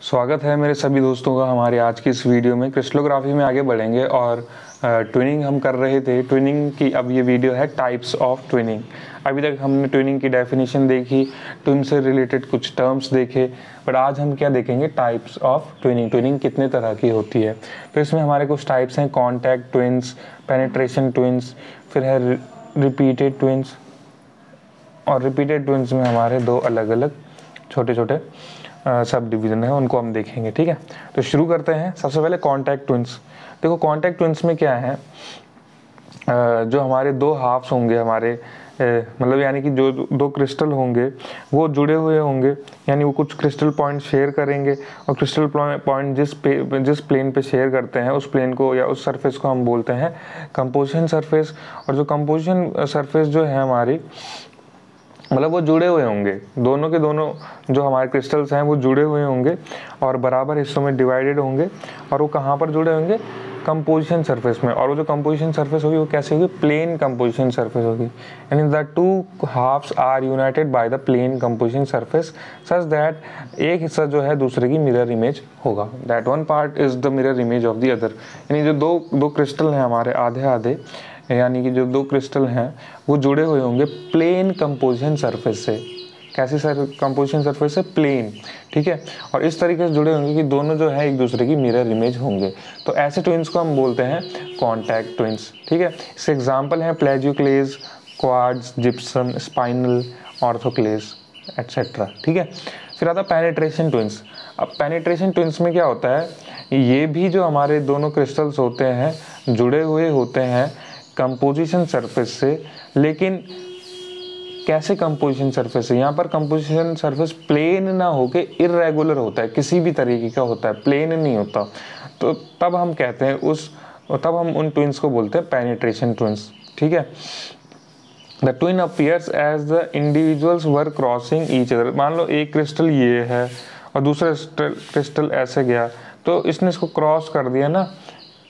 स्वागत है मेरे सभी दोस्तों का हमारे आज की इस वीडियो में। क्रिस्टलोग्राफी में आगे बढ़ेंगे और ट्विनिंग हम कर रहे थे। ट्विनिंग की अब ये वीडियो है टाइप्स ऑफ़ ट्विनिंग अभी तक हमने ट्विनिंग की डेफिनेशन देखी ट्विन से रिलेटेड कुछ टर्म्स देखे बट आज हम क्या देखेंगे? टाइप्स ऑफ़ ट्विनिंग ट्विनिंग कितने तरह की होती है। तो इसमें हमारे कुछ टाइप्स हैं कॉन्टैक्ट ट्विंस पेनेट्रेशन ट्विंस फिर है रिपीटेड ट्विंस और रिपीटेड ट्विंस में हमारे दो अलग अलग छोटे छोटे सब डिवीज़न है, उनको हम देखेंगे, ठीक है? तो शुरू करते हैं। सबसे पहले कॉन्टैक्ट ट्विंस देखो कॉन्टैक्ट ट्विंस में क्या है? जो हमारे दो हाफ्स होंगे, हमारे मतलब यानी कि जो दो क्रिस्टल होंगे, वो जुड़े हुए होंगे, यानी वो कुछ क्रिस्टल पॉइंट शेयर करेंगे और क्रिस्टल पॉइंट जिस पे, जिस प्लेन पे शेयर करते हैं, उस प्लेन को या उस सरफेस को हम बोलते हैं कंपोजिशन सरफेस और जो कंपोजिशन सरफेस जो है हमारी मतलब वो जुड़े हुए होंगे। दोनों के दोनों जो हमारे क्रिस्टल्स हैं, वो जुड़े हुए होंगे और बराबर हिस्सों में डिवाइडेड होंगे और वो कहाँ पर जुड़े होंगे? कंपोजिशन सरफेस में, और वो जो कंपोजिशन सरफेस होगी, वो कैसे होगी? प्लेन कंपोजिशन सरफेस होगी। यानी the two halves are united by the plane composition surface such that एक हिस्सा जो है दूसरे की मिरर इमेज होगा। That one part is the mirror image of the other यानी जो दो दो क्रिस्टल हैं हमारे आधे आधे, यानी कि जो दो क्रिस्टल हैं, वो जुड़े हुए होंगे प्लेन कंपोजिशन सरफेस से। कैसी सर कंपोजिशन सरफेस से प्लेन ठीक है? और इस तरीके से जुड़े होंगे कि दोनों जो है एक दूसरे की मिरर इमेज होंगे। तो ऐसे ट्विंस को हम बोलते हैं कॉन्टैक्ट ट्विंस ठीक है? इसके एग्ज़ाम्पल हैं plagioclase quartz gypsum spinel orthoclase etcetera ठीक है? फिर आता पेनेट्रेशन ट्विंस अब पेनेट्रेशन ट्विंस में क्या होता है? ये भी जो हमारे दोनों क्रिस्टल्स होते हैं, जुड़े हुए होते हैं कंपोजिशन सरफेस से, लेकिन कैसे कंपोजिशन सरफेस है? यहाँ पर कंपोजिशन सरफेस प्लेन ना होके इरेगुलर होता है, किसी भी तरीके का होता है प्लेन नहीं होता। तो तब हम कहते हैं उस, तब हम उन ट्विंस को बोलते हैं पेनिट्रेशन ट्विंस ठीक है? The twin appears as the individuals were crossing each other मान लो एक क्रिस्टल ये है और दूसरा क्रिस्टल ऐसे गया तो इसने इसको क्रॉस कर दिया ना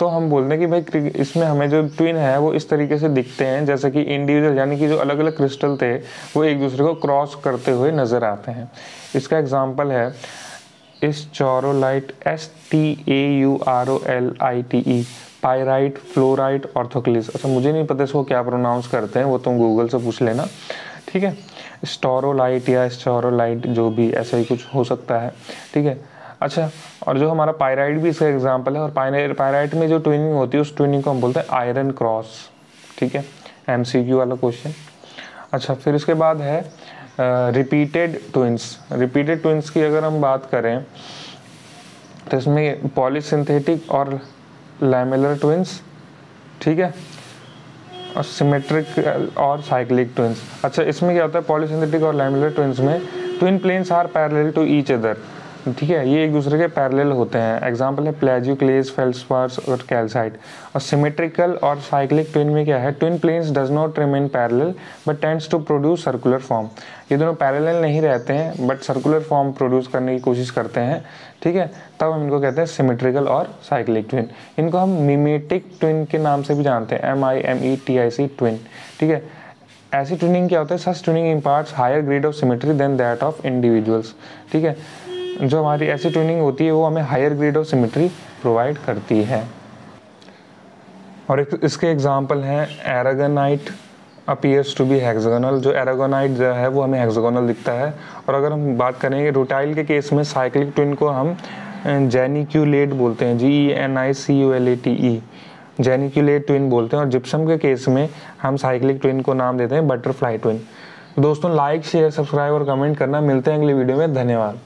तो हम बोलते हैं कि भाई इसमें हमें जो ट्विन है, वो इस तरीके से दिखते हैं, जैसे कि इंडिविजुअल यानी कि जो अलग अलग क्रिस्टल थे, वो एक दूसरे को क्रॉस करते हुए नज़र आते हैं। इसका एग्ज़ाम्पल है, इस staurolite S T A U R O L I T E pyrite fluorite orthoclase अच्छा मुझे नहीं पता इसको क्या प्रोनाउंस करते हैं, वो तुम गूगल से पूछ लेना, ठीक है? स्टोरोलाइट या स्टोरोलाइट जो भी ऐसा ही कुछ हो सकता है, ठीक है? अच्छा और जो हमारा पायराइड भी इसका एग्ज़ाम्पल है, और पायराइड में जो ट्विनिंग होती है, उस ट्विनिंग को हम बोलते हैं आयरन क्रॉस ठीक है? एम वाला क्वेश्चन अच्छा फिर इसके बाद है रिपीटेड ट्विंस रिपीटेड ट्विंस की अगर हम बात करें तो इसमें पॉलीसिंथेटिक और लैमेलर ट्विंस ठीक है? और सिमेट्रिक और साइक्लिक ट्विंस अच्छा इसमें क्या होता है? पॉलीसिंथेटिक और लैमेलर ट्विंस में twin planes are parallel to each other ठीक है, ये एक दूसरे के पैरेलल होते हैं। एग्ज़ाम्पल है प्लेजियोक्लेज फेल्सपार्स और कैल्साइट और सिमेट्रिकल और साइक्लिक ट्विन में क्या है? Twin planes does not remain parallel but tends to produce circular form ये दोनों पैरेलल नहीं रहते हैं बट सर्कुलर फॉर्म प्रोड्यूस करने की कोशिश करते हैं। ठीक है? तब हम इनको कहते हैं सिमेट्रिकल और साइक्लिक ट्विन इनको हम मिमेटिक ट्विन के नाम से भी जानते हैं। M I M E T I C twin ठीक है? ऐसी ट्विनिंग क्या होता है? Such twinning imparts higher grade of symmetry than that of individuals ठीक है? जो हमारी ऐसी ट्यूनिंग होती है, वो हमें higher grade of symmetry provide करती है। और एक इसके एग्जांपल हैं aragonite appears to be hexagonal जो एरागोनाइट जो है, वो हमें हेक्सागोनल दिखता है। और अगर हम बात करेंगे रोटाइल के केस में साइक्लिक ट्विन को हम जेनिक्यूलेट बोलते हैं G E N I C U L A T E geniculate twin बोलते हैं, और जिप्सम के केस में हम साइक्लिक ट्विन को नाम देते हैं बटरफ्लाई ट्विन दोस्तों लाइक शेयर सब्सक्राइब और कमेंट करना। मिलते हैं अगली वीडियो में। धन्यवाद।